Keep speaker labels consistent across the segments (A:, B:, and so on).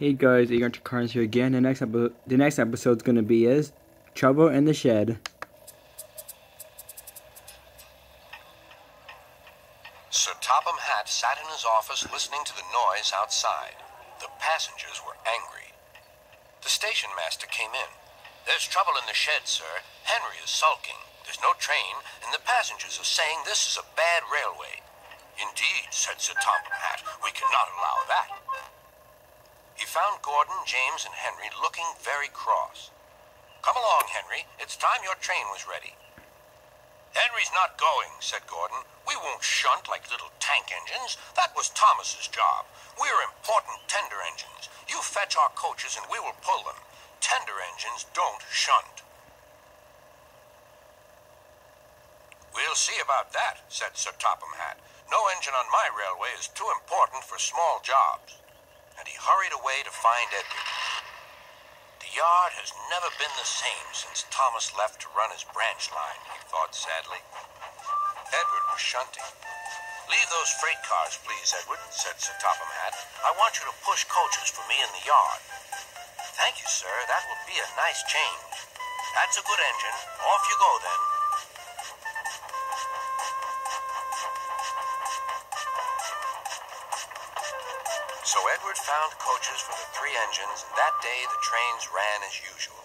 A: Hey guys, Igor Carnes here again. The next episode, the next episode's gonna be is Trouble in the Shed.
B: Sir Topham Hatt sat in his office listening to the noise outside. The passengers were angry. The station master came in. There's trouble in the shed, sir. Henry is sulking. There's no train, and the passengers are saying this is a bad railway. Indeed, said Sir Topham Hatt, we cannot allow that. He found Gordon, James, and Henry looking very cross. Come along, Henry. It's time your train was ready. Henry's not going, said Gordon. We won't shunt like little tank engines. That was Thomas's job. We're important tender engines. You fetch our coaches and we will pull them. Tender engines don't shunt. We'll see about that, said Sir Topham Hatt. No engine on my railway is too important for small jobs and he hurried away to find Edward. The yard has never been the same since Thomas left to run his branch line, he thought sadly. Edward was shunting. Leave those freight cars, please, Edward, said Sir Topham Hatt. I want you to push coaches for me in the yard. Thank you, sir. That will be a nice change. That's a good engine. Off you go, then. So Edward found coaches for the three engines, and that day the trains ran as usual.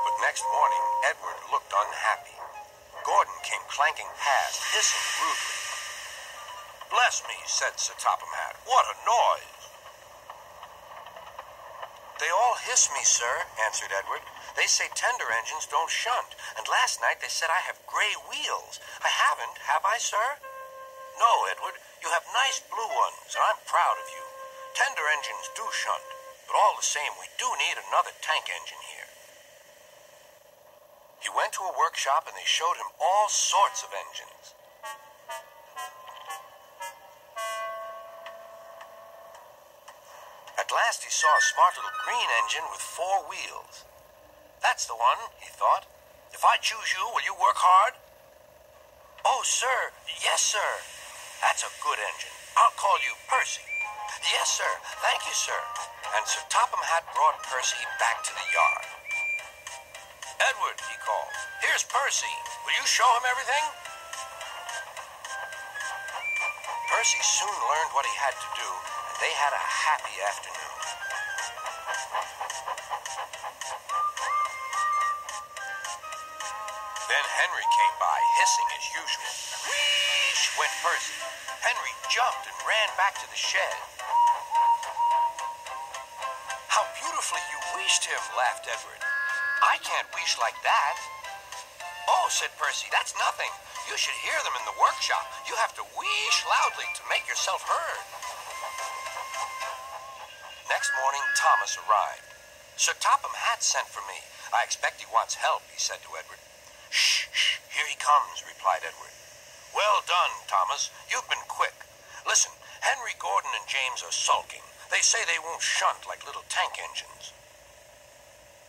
B: But next morning, Edward looked unhappy. Gordon came clanking past, hissing rudely. Bless me, said Sir Topham Hatt. What a noise! They all hiss me, sir, answered Edward. They say tender engines don't shunt, and last night they said I have gray wheels. I haven't, have I, sir? No, Edward. You have nice blue ones, and I'm proud of you. Tender engines do shunt, but all the same, we do need another tank engine here. He went to a workshop, and they showed him all sorts of engines. At last he saw a smart little green engine with four wheels. That's the one, he thought. If I choose you, will you work hard? Oh, sir. Yes, sir. That's a good engine. I'll call you Percy. Yes, sir. Thank you, sir. And Sir Topham Hatt brought Percy back to the yard. Edward, he called. Here's Percy. Will you show him everything? Percy soon learned what he had to do, they had a happy afternoon. Then Henry came by, hissing as usual. Wheesh went Percy. Henry jumped and ran back to the shed. How beautifully you wheeshed him, laughed Edward. I can't wheesh like that. Oh, said Percy, that's nothing. You should hear them in the workshop. You have to wheesh loudly to make yourself heard. Next morning, Thomas arrived. Sir Topham Hatt sent for me. I expect he wants help, he said to Edward. Shh, shh, here he comes, replied Edward. Well done, Thomas. You've been quick. Listen, Henry Gordon and James are sulking. They say they won't shunt like little tank engines.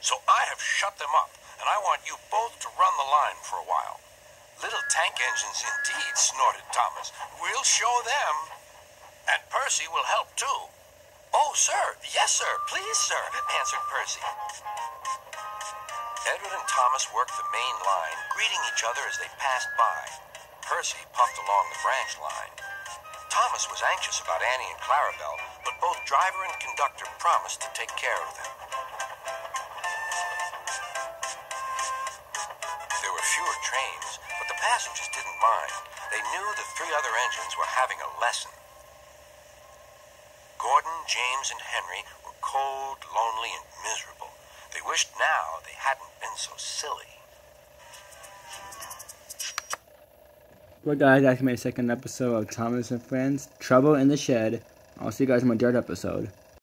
B: So I have shut them up, and I want you both to run the line for a while. Little tank engines indeed, snorted Thomas. We'll show them. And Percy will help too. Oh, sir. Yes, sir. Please, sir, answered Percy. Edward and Thomas worked the main line, greeting each other as they passed by. Percy puffed along the branch line. Thomas was anxious about Annie and Clarabelle, but both driver and conductor promised to take care of them. There were fewer trains, but the passengers didn't mind. They knew the three other engines were having a lesson. James, and Henry were cold, lonely, and miserable. They wished now they hadn't been so silly.
A: Well, guys, that's my second episode of Thomas and Friends Trouble in the Shed. I'll see you guys in my third episode.